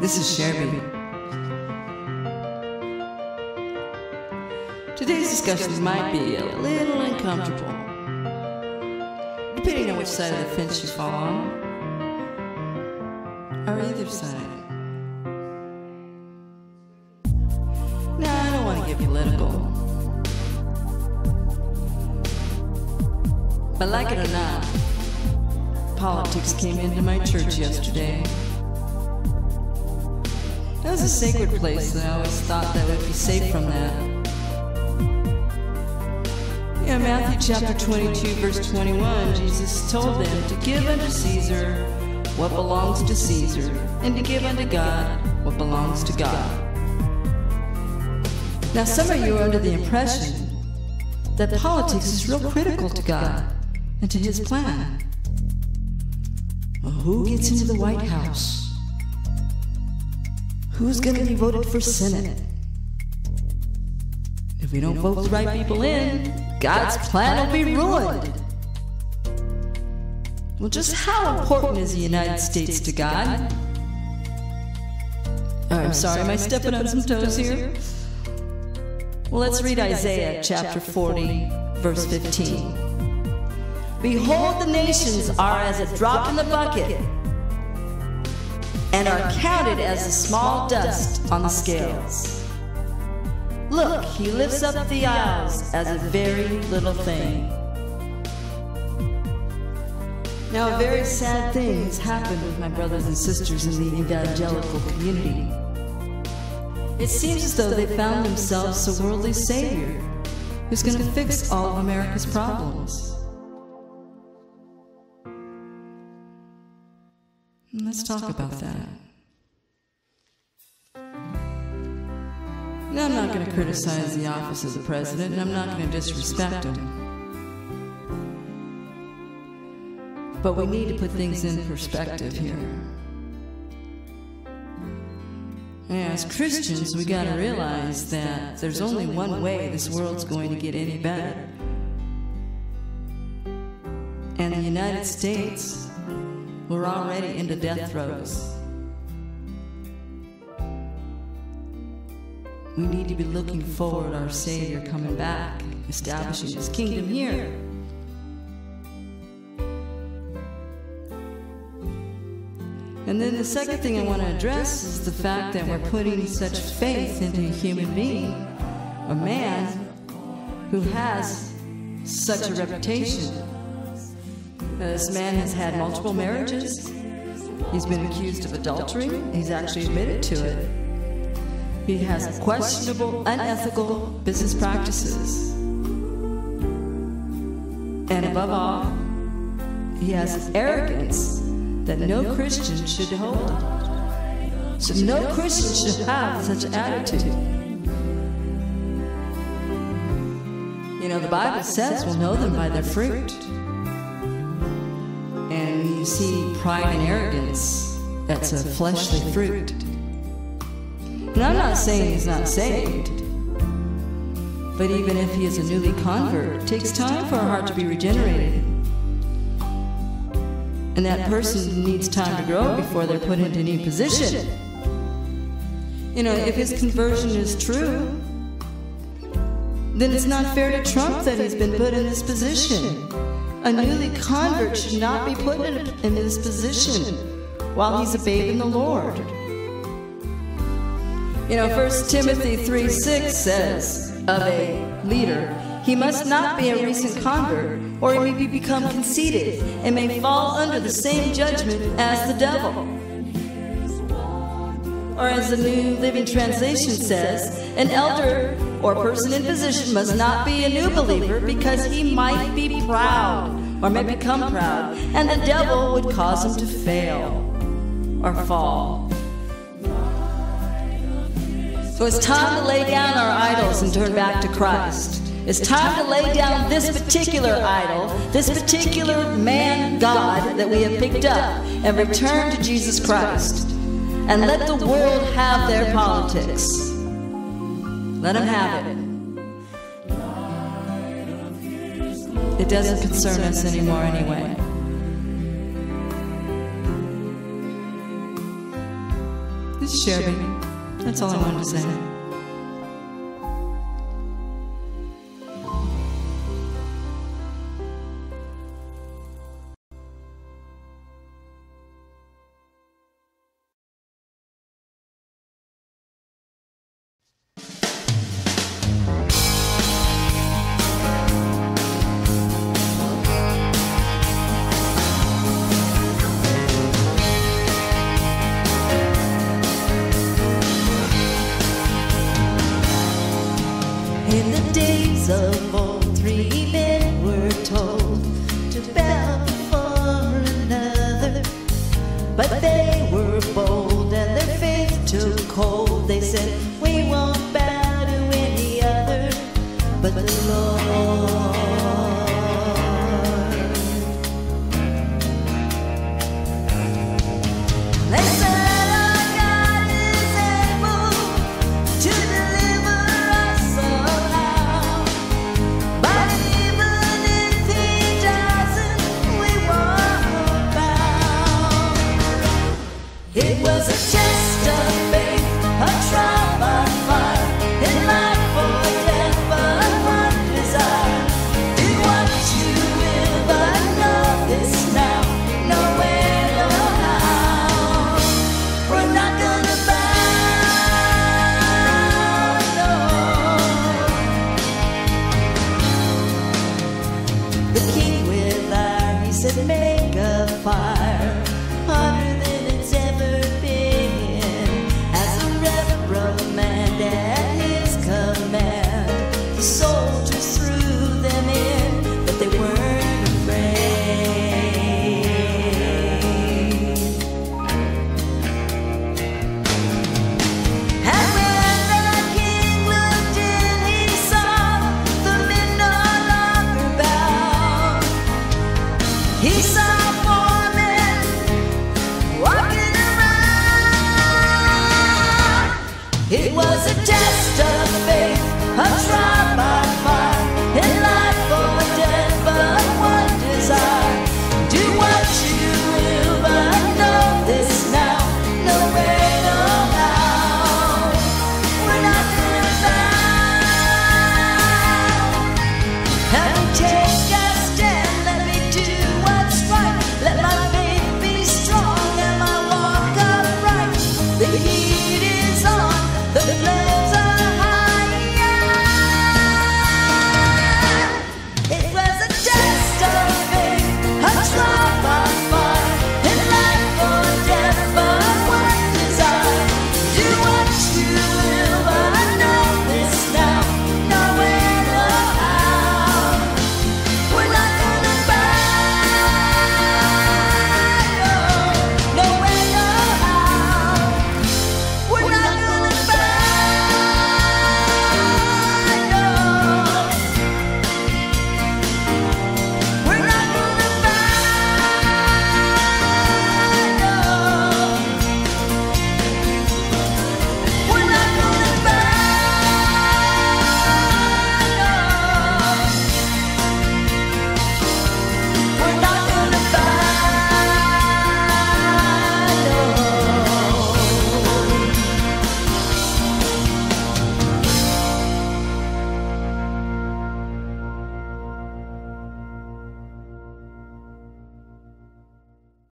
This is Sherby. Today's discussion might be a little uncomfortable, depending on which side of the fence you fall on, or either side. Now, I don't want to get political, but like it or not, politics came into my church yesterday. That was a sacred place, and I always thought that would be safe from that. Yeah, Matthew chapter 22, verse 21, Jesus told them to give unto Caesar what belongs to Caesar, and to give unto God what belongs to God. Now, some of you are under the impression that politics is real critical to God and to His plan. Well, who gets into the White House? Who's going to be voted for Senate? If we don't vote the right people in, God's plan will be ruined. Well, just how important is the United States to God? Oh, I'm sorry, am I stepping on some toes here? Well, let's read Isaiah chapter 40, verse 15. Behold, the nations are as a drop in the bucket and are counted as a small dust on the scales. Look, he lifts up the isles as a very little thing. Now, a very sad thing has happened with my brothers and sisters in the evangelical community. It seems as though they found themselves a worldly savior who's going to fix all of America's problems. Let's talk about that. Now, I'm not going to criticize the office of the president, and I'm not going to disrespect him. But we need to put things in perspective here. As Christians, we got to realize that there's only one way this world's going to get any better. And the United States, we're already into death throes. We need to be looking forward our Savior coming back, establishing His kingdom here. And then the second thing I want to address is the fact that we're putting such faith into a human being, a man who has such a reputation. This man has had multiple marriages. He's been accused of adultery. He's actually admitted to it. He has questionable, unethical business practices. And above all, he has arrogance that no Christian should hold. So no Christian should have such attitude. You know, the Bible says we'll know them by their fruit. See pride and arrogance, that's a fleshly fruit. And I'm not saying he's not saved. But even if he is a newly convert, it takes time for a heart to be regenerated. And that person needs time to grow before they're put into a new position. You know, if his conversion is true, then it's not fair to Trump that he's been put in this position. A newly convert should not be put in, this position while he's a babe in the Lord. You know, 1 Timothy 3 6 says of a leader, he must not be a recent convert, or he may become conceited and may fall under the same judgment as the devil. Or as the New Living Translation says, an elder or person in position must not be a new believer because he might be proud or may become proud, and the devil would cause him to fail or fall. So it's time to lay down our idols and turn back to Christ. It's time to lay down this particular idol, this particular man God that we have picked up, and return to Jesus Christ. And let the world have their politics. Let him have it. It doesn't concern us anymore, anyway. This is Sherby. That's all I wanted to say. In the days of old, three men were told to bow before another. But they were bold and their faith took hold. They said, We won't bow to any other but the Lord.